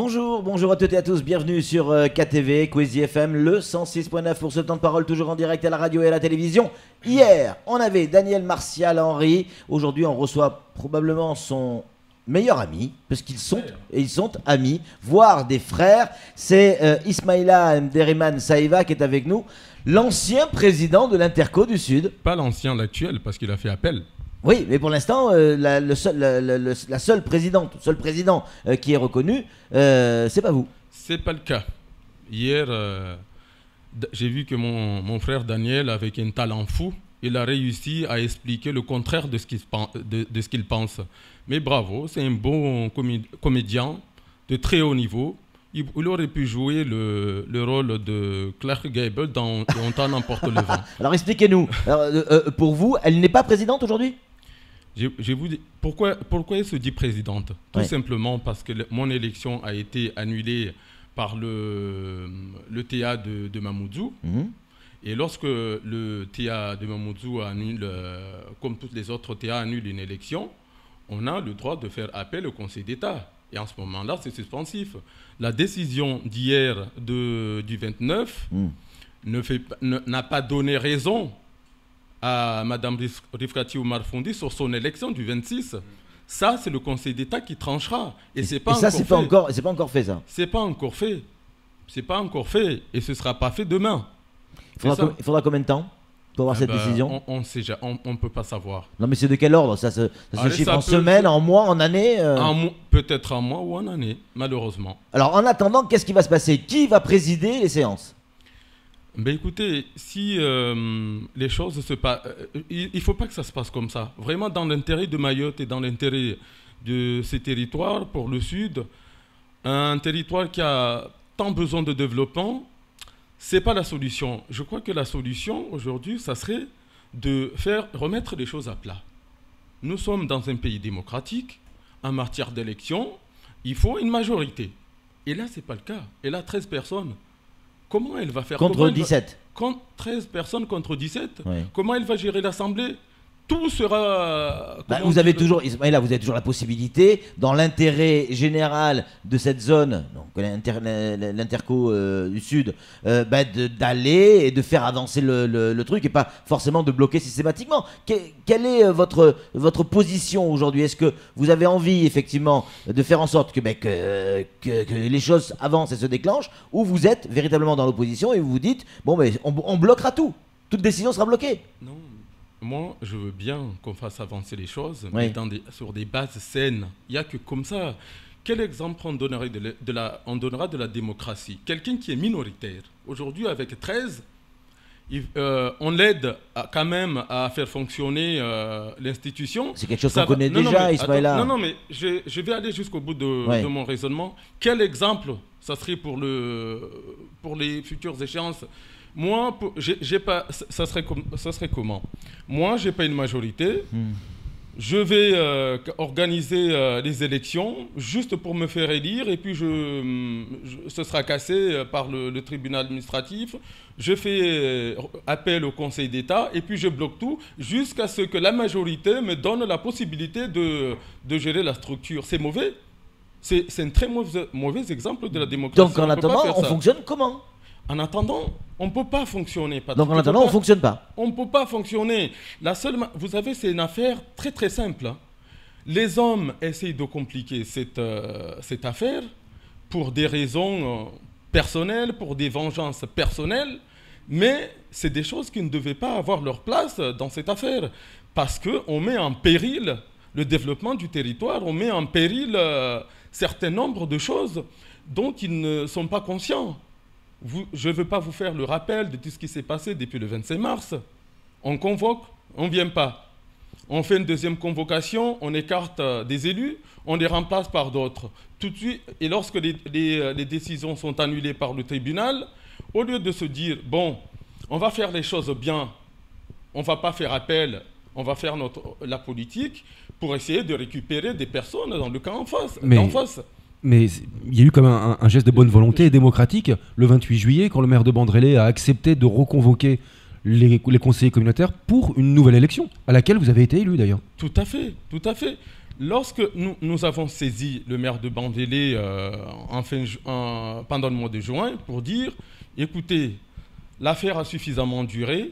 Bonjour, bonjour à toutes et à tous, bienvenue sur euh, KTV, Quizy FM, le 106.9 pour ce temps de parole, toujours en direct à la radio et à la télévision. Hier, on avait Daniel Martial Henry, aujourd'hui on reçoit probablement son meilleur ami, parce qu'ils sont, et ils sont amis, voire des frères. C'est euh, Ismaïla Mderiman Saïva qui est avec nous, l'ancien président de l'Interco du Sud. Pas l'ancien, l'actuel, parce qu'il a fait appel. Oui, mais pour l'instant, euh, la, le seul- la- la- le- la seule présidente, le seul président euh, qui est reconnu, euh, c'est pas vous. C'est pas le cas. Hier, euh, d- j'ai vu que mon, mon frère Daniel, avec un talent fou, il a réussi à expliquer le contraire de ce qu'il pen- de, de ce qu'il pense. Mais bravo, c'est un bon comé- comédien de très haut niveau. Il, il aurait pu jouer le, le rôle de Clark Gable dans On temps n'emporte le vent. Alors expliquez-nous. Alors, euh, euh, pour vous, elle n'est pas présidente aujourd'hui? Je, je vous dis, pourquoi, pourquoi elle se dit présidente? Tout Ouais. simplement parce que le- mon élection a été annulée par le, le TA de, de Mamoudzou. Mhm. Et lorsque le TA de Mamoudzou annule, euh, comme toutes les autres TA annulent une élection, on a le droit de faire appel au Conseil d'État. Et en ce moment-là, c'est suspensif. La décision d'hier du 29 Mhm. ne fait pas- ne- n'a pas donné raison à Mme Rif- Rifkati Oumar Fondi sur son élection du 26. Ça, c'est le Conseil d'État qui tranchera. Et c'est pas Et ça, encore pas encore, c'est pas encore fait ça. C'est pas encore fait. C'est pas encore fait. Et ce sera pas fait demain. Il faudra, C'est ça. com- il faudra combien de temps pour avoir Ah cette bah, décision On, on sait on, on peut pas savoir. Non, mais c'est de quel ordre Ça se, ça se Allez, chiffre ça en semaines, en mois, en années euh Peut-être un mois ou en année, malheureusement. Alors, en attendant, qu'est-ce qui va se passer? Qui va présider les séances? Ben écoutez, si euh, les choses se passent, il ne faut pas que ça se passe comme ça. Vraiment dans l'intérêt de Mayotte et dans l'intérêt de ces territoires pour le Sud, un territoire qui a tant besoin de développement, c'est pas la solution. Je crois que la solution aujourd'hui, ça serait de faire remettre les choses à plat. Nous sommes dans un pays démocratique, en matière d'élection, il faut une majorité. Et là, c'est pas le cas. Et là, 13 personnes. Comment elle va faire Contre elle va- 17. Contre 13 personnes contre 17 Ouais. Comment elle va gérer l'Assemblée? Tout sera... Bah, comment vous avez toujours, vous avez toujours la possibilité, dans l'intérêt général de cette zone, donc l'inter- l'interco euh, du Sud, euh, bah, d'aller et de faire avancer le, le- le truc et pas forcément de bloquer systématiquement. Que- quelle est euh, votre, votre position aujourd'hui? Est-ce que vous avez envie effectivement de faire en sorte que, bah, que, que- que les choses avancent et se déclenchent ou vous êtes véritablement dans l'opposition et vous vous dites, bon, mais on, on bloquera tout toute décision sera bloquée. Non, moi, je veux bien qu'on fasse avancer les choses, Oui. mais dans des- sur des bases saines. Il n'y a que comme ça. Quel exemple on, donnerait de la, de la- on donnera de la démocratie? Quelqu'un qui est minoritaire. Aujourd'hui, avec 13, il- euh, on l'aide quand même à faire fonctionner euh, l'institution. C'est quelque chose qu'on connaît non, déjà, Ismaïla. Non, non, mais je, je vais aller jusqu'au bout de, Ouais. de mon raisonnement. Quel exemple ça serait pour, le, pour les futures échéances? Moi, j'ai pas, ça- serait, ça serait comment? Moi, j'ai pas une majorité. Hmm. Je vais euh, organiser euh, les élections juste pour me faire élire et puis je, je- ce sera cassé euh, par le, le tribunal administratif. Je fais euh, appel au Conseil d'État et puis je bloque tout jusqu'à ce que la majorité me donne la possibilité de, de gérer la structure. C'est mauvais. C'est un très mauvais, mauvais exemple de la démocratie. Donc en attendant, on fonctionne comment? En attendant, on ne peut pas fonctionner. Patrick. Donc en attendant, on pas- fonctionne pas. on ne peut pas fonctionner. La seule, vous savez, c'est une affaire très très simple. hein. Les hommes essayent de compliquer cette, euh, cette affaire pour des raisons euh, personnelles, pour des vengeances personnelles, mais c'est des choses qui ne devaient pas avoir leur place dans cette affaire, parce qu'on met en péril le développement du territoire, on met en péril euh, certain nombre de choses dont ils ne sont pas conscients. Vous- je ne veux pas vous faire le rappel de tout ce qui s'est passé depuis le 25 mars. On convoque, on ne vient pas. On fait une deuxième convocation, on écarte euh, des élus, on les remplace par d'autres. Tout de suite, et lorsque les, les, euh, les décisions sont annulées par le tribunal, au lieu de se dire, bon, on va faire les choses bien, on ne va pas faire appel, on va faire notre, la politique pour essayer de récupérer des personnes dans le camp en face. Mais- d'en face. Mais il y a eu comme un, un- geste de bonne volonté et démocratique le 28 juillet quand le maire de Bandrélé a accepté de reconvoquer les, conseillers communautaires pour une nouvelle élection à laquelle vous avez été élu d'ailleurs. Tout à fait, tout à fait. Lorsque nous, avons saisi le maire de Bandélé euh, pendant le mois de juin pour dire, écoutez, l'affaire a suffisamment duré,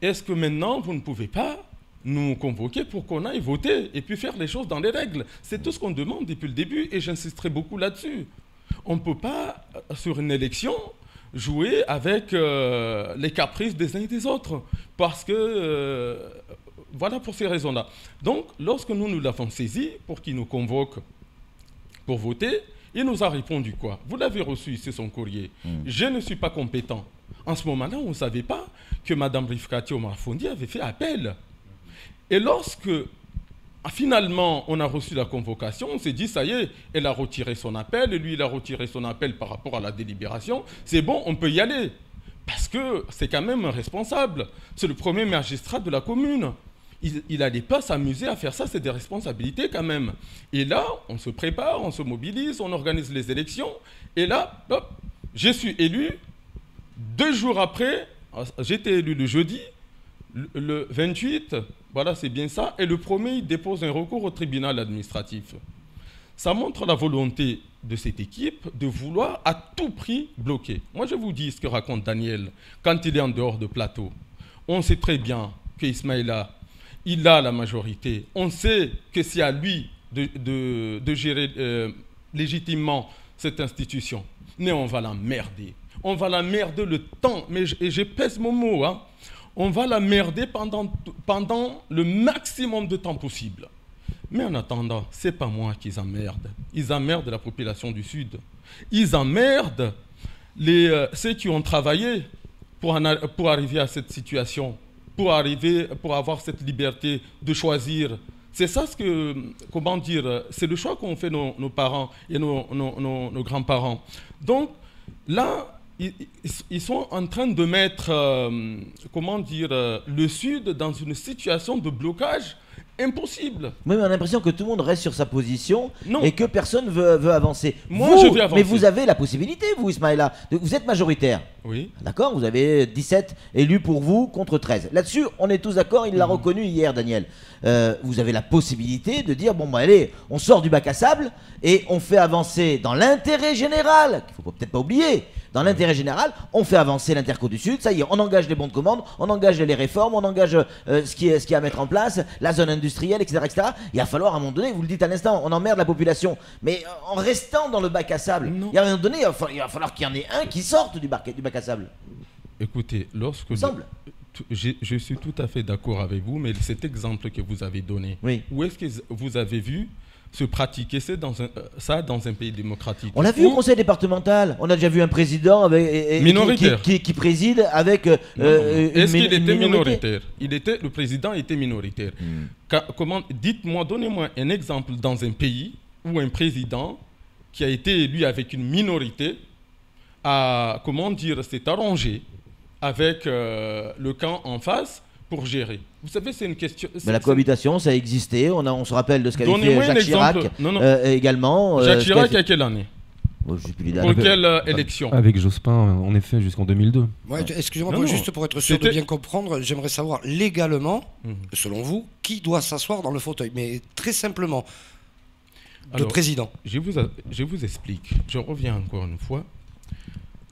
est-ce que maintenant vous ne pouvez pas nous convoquer pour qu'on aille voter et puis faire les choses dans les règles C'est tout ce qu'on demande depuis le début et j'insisterai beaucoup là-dessus. On ne peut pas, euh, sur une élection, jouer avec euh, les caprices des uns et des autres. Parce que, euh, voilà pour ces raisons-là. Donc, lorsque nous nous l'avons saisi pour qu'il nous convoque pour voter, il nous a répondu quoi? Vous l'avez reçu, c'est son courrier. Je ne suis pas compétent. En ce moment-là, on ne savait pas que Mme Rifkati Omar Fondi avait fait appel. Et lorsque ah, finalement on a reçu la convocation, on s'est dit ça y est, elle a retiré son appel, et lui il a retiré son appel par rapport à la délibération, c'est bon, on peut y aller. Parce que c'est quand même un responsable. C'est le premier magistrat de la commune. Il n'allait pas s'amuser à faire ça, c'est des responsabilités quand même. Et là, on se prépare, on se mobilise, on organise les élections. Et là, hop, je suis élu. Deux jours après, j'étais élu le jeudi, le 28, voilà, c'est bien ça. Et le premier, il dépose un recours au tribunal administratif. Ça montre la volonté de cette équipe de vouloir à tout prix bloquer. Moi, je vous dis ce que raconte Daniel quand il est en dehors de plateau. On sait très bien que Ismaïla, il a la majorité. On sait que c'est à lui de, gérer euh, légitimement cette institution. Mais on va la merder. On va la merder le temps. Mais je, et je pèse mon mot. hein. On va la merder pendant, pendant le maximum de temps possible. Mais en attendant, c'est pas moi qu'ils emmerdent. Ils emmerdent la population du Sud. Ils emmerdent les, euh, ceux qui ont travaillé pour, pour arriver à cette situation, pour arriver, pour avoir cette liberté de choisir. C'est ça ce que, comment dire, c'est le choix qu'ont fait nos, parents et nos- nos- nos grands-parents. Donc là, ils, sont en train de mettre, euh, comment dire, euh, le Sud dans une situation de blocage impossible. Oui, mais on a l'impression que tout le monde reste sur sa position Non. et que personne veut, veut avancer. Moi, Vous, je vais avancer. Mais vous avez la possibilité, vous, Ismaïla. de- Vous êtes majoritaire. Oui. D'accord Vous avez 17 élus pour vous contre 13. Là-dessus, on est tous d'accord, il l'a reconnu hier, Daniel. Euh, vous avez la possibilité de dire bon, bah, allez, on sort du bac à sable et on fait avancer dans l'intérêt général, qu'il faut peut-être pas oublier. Dans l'intérêt général, on fait avancer l'Interco du Sud, ça y est, on engage les bons de commande, on engage les réformes, on engage euh, ce, qui est, ce qui est à mettre en place, la zone industrielle, etc., etc. Il va falloir à un moment donné, vous le dites à l'instant, on emmerde la population. Mais euh, en restant dans le bac à sable, Non. il y a un moment donné, il va falloir, qu'il y en ait un qui sorte du bac, du bac à sable. Écoutez, lorsque je, je suis tout à fait d'accord avec vous, mais cet exemple que vous avez donné, Oui. où est-ce que vous avez vu se pratiquer ça dans un, euh, ça dans un pays démocratique On l'a vu au conseil départemental. On a déjà vu un président avec, et- et- qui- Minoritaire. Qui, qui- qui préside avec. euh, euh, Est-ce qu'il était minorité? minoritaire? Il était le président était minoritaire. Hmm. Comment Dites-moi, donnez-moi un exemple dans un pays où un président qui a été élu avec une minorité a comment dire s'est arrangé avec euh, le camp en face pour gérer. Vous savez, c'est une question. Mais la cohabitation, ça a existé. On, a, on se rappelle de ce qu'a fait Donnez-moi un Jacques Chirac exemple. Non, non. euh, également. euh, Jacques Chirac, à quelle année. Pour quelle euh, élection Avec Jospin, en effet, jusqu'en 2002. Ouais, Excusez-moi, juste pour être sûr de bien comprendre, j'aimerais savoir légalement, Mhm. selon vous, qui doit s'asseoir dans le fauteuil. Mais très simplement, le président. Je vous, je vous explique. Je reviens encore une fois.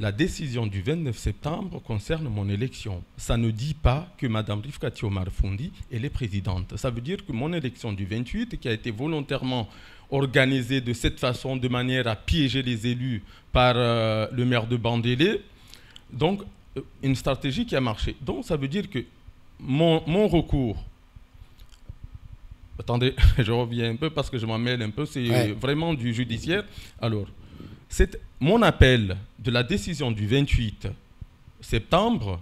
La décision du 29 septembre concerne mon élection. Ça ne dit pas que Mme Rifkati Omar Fondi elle est présidente. Ça veut dire que mon élection du 28, qui a été volontairement organisée de cette façon, de manière à piéger les élus par euh, le maire de Bandélé, donc euh, une stratégie qui a marché. Donc ça veut dire que mon, mon recours Attendez, je reviens un peu parce que je m'en mêle un peu, c'est Ouais. vraiment du judiciaire. Alors, c'est mon appel de la décision du 28 septembre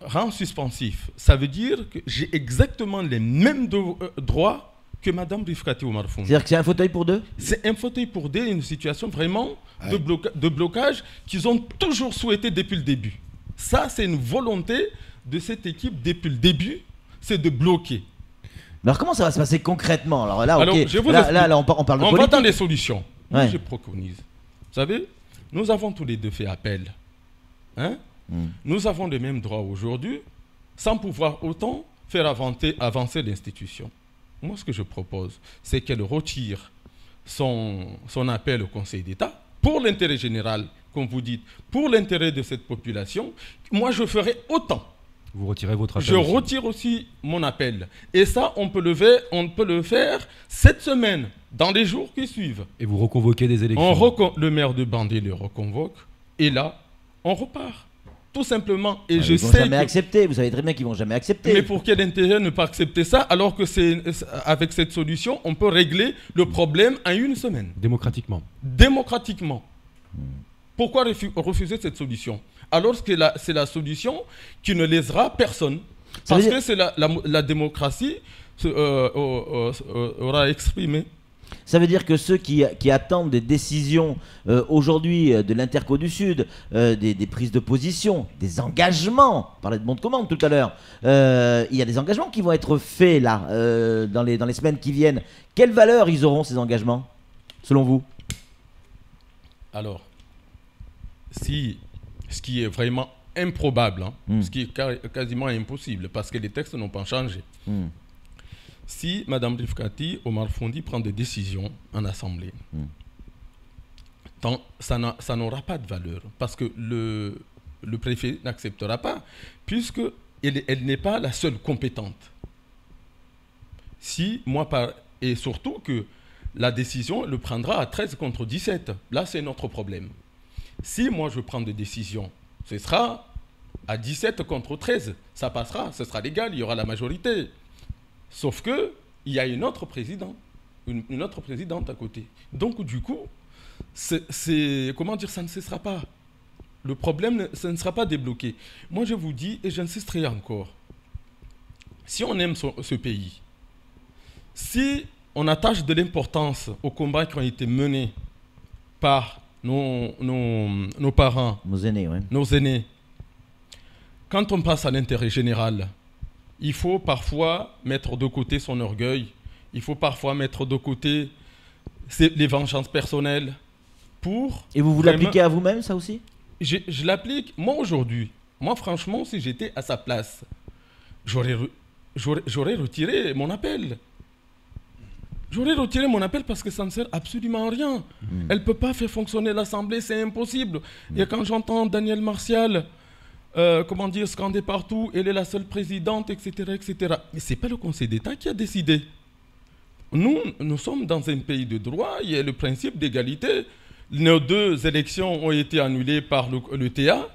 rend suspensif. Ça veut dire que j'ai exactement les mêmes do- euh, droits que Mme Rifkati Omar. C'est-à-dire que c'est un fauteuil pour deux? C'est un fauteuil pour deux, une situation vraiment de, bloca- de blocage qu'ils ont toujours souhaité depuis le début. Ça, c'est une volonté de cette équipe depuis le début, c'est de bloquer. Mais alors comment ça va se passer concrètement? Alors là, Alors, je vous là, là, là, on, par- on parle de On va politique. dans les solutions. Moi, Ouais. je préconise. Vous savez, nous avons tous les deux fait appel. Hein? Hmm. Nous avons les mêmes droits aujourd'hui, sans pouvoir autant faire avancer, avancer l'institution. moi, ce que je propose, c'est qu'elle retire son, son appel au Conseil d'État pour l'intérêt général, comme vous dites, pour l'intérêt de cette population. Moi, je ferai autant. Vous retirez votre appel Je aussi. retire aussi mon appel. Et ça, on peut le faire, on peut le faire cette semaine, dans les jours qui suivent. Et vous reconvoquez des élections. On recon- le maire de Bandé le reconvoque. Et là, on repart. Tout simplement. Et Ah, je ils vont sais jamais que- accepter. Vous savez très bien qu'ils vont jamais accepter. Mais pour quel intérêt ne pas accepter ça alors que c'est avec cette solution, on peut régler le problème en une semaine, Démocratiquement. démocratiquement. Pourquoi refu- refuser cette solution? Alors que c'est la solution qui ne lésera personne. Parce que c'est la, la- la démocratie euh, euh, euh, aura exprimé. Ça veut dire que ceux qui, qui attendent des décisions euh, aujourd'hui euh, de l'Interco du Sud, euh, des, des prises de position, des engagements, on parlait de bon de commande tout à l'heure, il y a des engagements qui vont être faits là, dans, les, dans les semaines qui viennent. Quelle valeur ils auront ces engagements, selon vous? Alors, si ce qui est vraiment improbable, hein, Hmm. ce qui est quasiment impossible, parce que les textes n'ont pas changé, Hmm. si Mme Rifkati, Omar Fondi prend des décisions en Assemblée, Hmm. tant- ça n'a- ça n'aura pas de valeur, parce que le, le préfet n'acceptera pas, puisque elle, elle n'est pas la seule compétente. Si, moi, par, et surtout que la décision le prendra à 13 contre 17. Là, c'est notre problème. Si moi, je prends des décisions, ce sera à 17 contre 13. Ça passera, ce sera légal, il y aura la majorité. Sauf que il y a une autre présidente, une, autre présidente à côté. Donc, du coup, c'est, comment dire, ça ne cessera pas. Le problème, ça ne sera pas débloqué. Moi, je vous dis, et j'insisterai encore, si on aime ce pays, si on attache de l'importance aux combats qui ont été menés par nos, nos, nos parents, Nos aînés, ouais. nos aînés, quand on passe à l'intérêt général, il faut parfois mettre de côté son orgueil, il faut parfois mettre de côté ses- les vengeances personnelles pour... Et vous vous l'appliquez à vous-même, ça aussi? Je, je l'applique, moi aujourd'hui, moi franchement, si j'étais à sa place, j'aurais retiré mon appel. J'aurais retiré mon appel parce que ça ne sert absolument à rien. Elle ne peut pas faire fonctionner l'Assemblée, c'est impossible. Et quand j'entends Daniel Martial, euh, comment dire, scander partout, elle est la seule présidente, etc., etc. Mais ce n'est pas le Conseil d'État qui a décidé. Nous, nous sommes dans un pays de droit, il y a le principe d'égalité. Nos deux élections ont été annulées par le, le TA.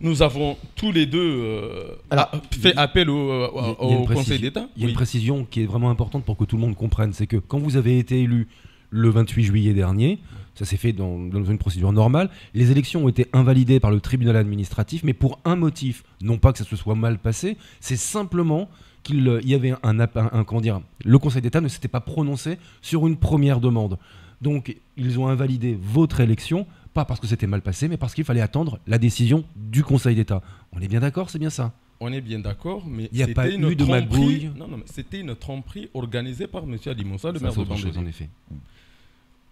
Nous avons tous les deux euh, Alors, fait appel au, euh, au- Conseil d'État. Il y a Oui. une précision qui est vraiment importante pour que tout le monde comprenne. C'est que quand vous avez été élu le 28 juillet dernier, ça s'est fait dans, dans une procédure normale, les élections ont été invalidées par le tribunal administratif, mais pour un motif, non pas que ça se soit mal passé, c'est simplement qu'il euh, y avait un, un- un- comment dire, le Conseil d'État ne s'était pas prononcé sur une première demande. Donc ils ont invalidé votre élection, pas parce que c'était mal passé, mais parce qu'il fallait attendre la décision du Conseil d'État. On est bien d'accord, c'est bien ça? On est bien d'accord, mais Il y a pas une eu de tromperie- magouille Non, non, mais c'était une tromperie organisée par M. Ali Moussa, le Ça, maire c'est de Bambéry. en effet.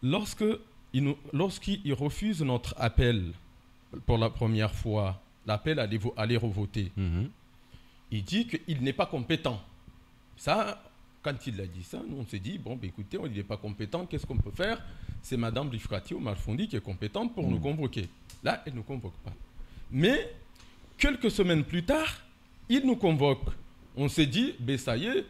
Lorsque il nous- Lorsqu'il refuse notre appel pour la première fois, l'appel à aller, aller revoter, il dit qu'il n'est pas compétent. Ça, quand il a dit ça, nous on s'est dit, bon, ben, écoutez, il n'est pas compétent, qu'est-ce qu'on peut faire? C'est Madame Rifkati au Marfondi qui est compétente pour nous convoquer. Là, elle ne nous convoque pas. Mais, quelques semaines plus tard, il nous convoque. On s'est dit, ben ça y est,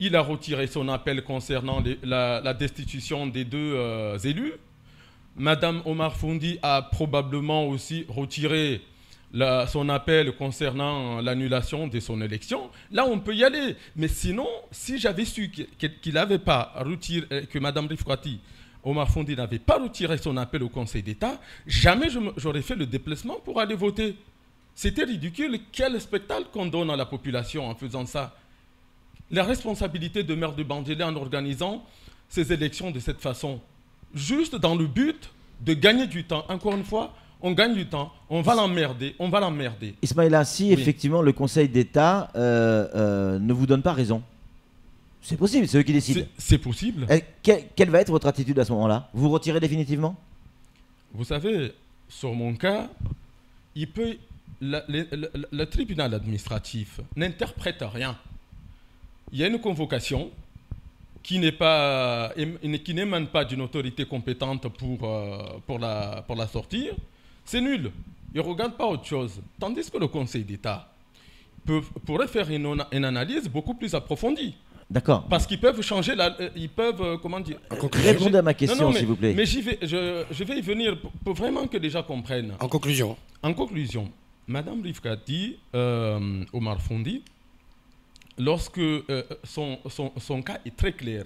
il a retiré son appel concernant les- la, la destitution des deux euh, élus. Madame Omar Fondi a probablement aussi retiré son appel concernant l'annulation de son élection. Là, on peut y aller. Mais sinon, si j'avais su qu'il- n'avait pas retiré, euh, que Madame Rifkati, Omar Fondi n'avait pas retiré son appel au Conseil d'État, jamais j'aurais fait le déplacement pour aller voter. C'était ridicule. Quel spectacle qu'on donne à la population en faisant ça la responsabilité de maire de Bandélé en organisant ces élections de cette façon, juste dans le but de gagner du temps. Encore une fois, on gagne du temps, on va l'emmerder, on va l'emmerder. Ismaïla, si Oui. effectivement le Conseil d'État euh, euh, ne vous donne pas raison, c'est possible, c'est eux qui décident. C'est- possible. Euh, que- quelle va être votre attitude à ce moment-là? Vous vous retirez définitivement? Vous savez, sur mon cas, il peut, le, le- le tribunal administratif n'interprète rien. Il y a une convocation, qui n'est pas, qui n'émane pas d'une autorité compétente pour, euh, pour, la, pour la sortir, c'est nul. Il ne regarde pas autre chose. Tandis que le Conseil d'État pourrait faire une, une analyse beaucoup plus approfondie. D'accord. Parce qu'ils peuvent changer la. euh, Ils peuvent. euh, comment dire. Répondez à ma question, s'il vous plaît. Mais j'y vais, je, je vais y venir pour, pour vraiment que les gens comprennent. En conclusion, En conclusion, Madame Rivka dit, euh, Omar Fondi, lorsque euh, son, son- son cas est très clair,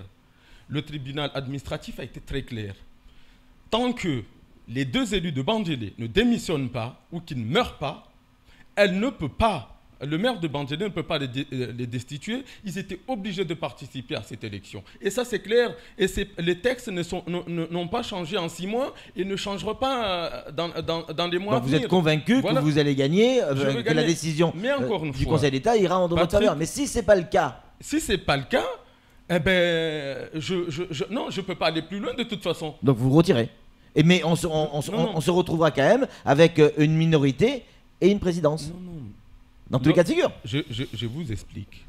le tribunal administratif a été très clair. Tant que les deux élus de Bandélé ne démissionnent pas ou qu'ils ne meurent pas, elle ne peut pas, le maire de Bandélé ne peut pas les, euh, les destituer. Ils étaient obligés de participer à cette élection. Et ça, c'est clair. Et les textes ne ne- ne- n'ont pas changé en six mois et ne changeront pas euh, dans, dans- dans les mois Donc à vous venir. êtes convaincu Voilà. que vous allez gagner, euh, la décision Mais encore euh, une du Conseil d'État ira en votre faveur. Mais si c'est pas le cas, Si c'est pas le cas, eh ben, je, je, je- non, je peux pas aller plus loin de toute façon. donc vous vous retirez. Et mais on se, on- on se- Non, non. on se retrouvera quand même avec euh, une minorité et une présidence. Non, non. Dans tous les cas de figure. Je, je- je vous explique.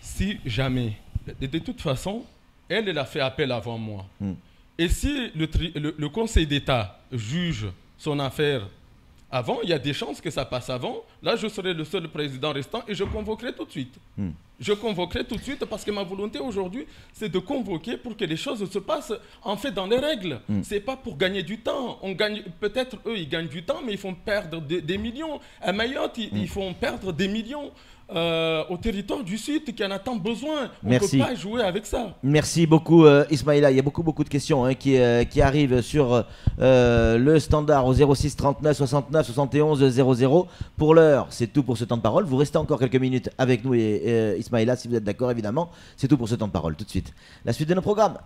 Si jamais, de, de toute façon, elle, elle a fait appel avant moi. Hmm. Et si le, tri- le- le Conseil d'État juge son affaire avant, il y a des chances que ça passe avant. Là, je serai le seul président restant et je convoquerai tout de suite. Hmm. Je convoquerai tout de suite parce que ma volonté aujourd'hui, c'est de convoquer pour que les choses se passent en fait dans les règles. Hmm. C'est pas pour gagner du temps. On gagne peut-être eux ils gagnent du temps, mais ils font perdre des, des millions. À Mayotte, ils, Hmm. ils font perdre des millions euh, au territoire du Sud qui en a tant besoin. On Merci. peut pas jouer avec ça. Merci beaucoup euh, Ismaïla. Il y a beaucoup beaucoup de questions hein, qui, euh, qui arrivent sur le standard au 06 39 69 71 00. Pour l'heure, c'est tout pour ce temps de parole. Vous restez encore quelques minutes avec nous et Ismaïla si vous êtes d'accord évidemment. C'est tout pour ce temps de parole tout de suite. La suite de nos programmes.